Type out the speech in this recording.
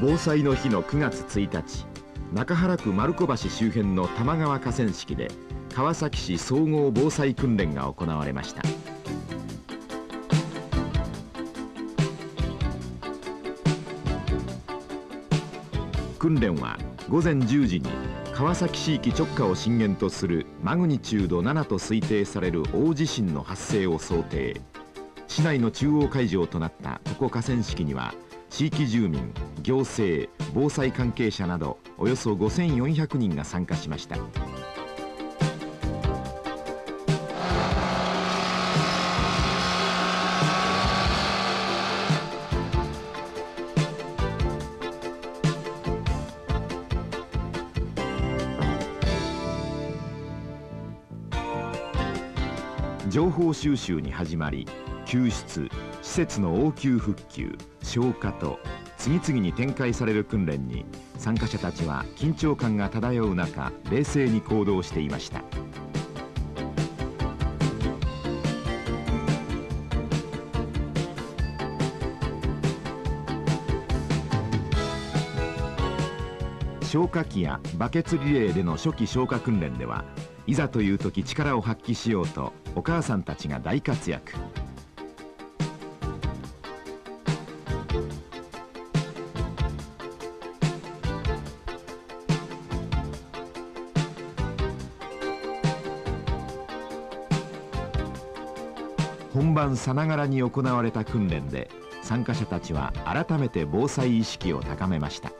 防災の日の9月1日中原区丸子橋周辺の玉川河川敷で川崎市総合防災訓練が行われました。訓練は午前10時に川崎市域直下を震源とするマグニチュード7と推定される大地震の発生を想定。市内の中央会場となったここ河川敷には地域住民行政防災関係者などおよそ5400人が参加しました。情報収集に始まり救出施設の応急復旧消火と次々に展開される訓練に参加者たちは緊張感が漂う中冷静に行動していました。消火器やバケツリレーでの初期消火訓練ではいざという時力を発揮しようとお母さんたちが大活躍。本番さながらに行われた訓練で参加者たちは改めて防災意識を高めました。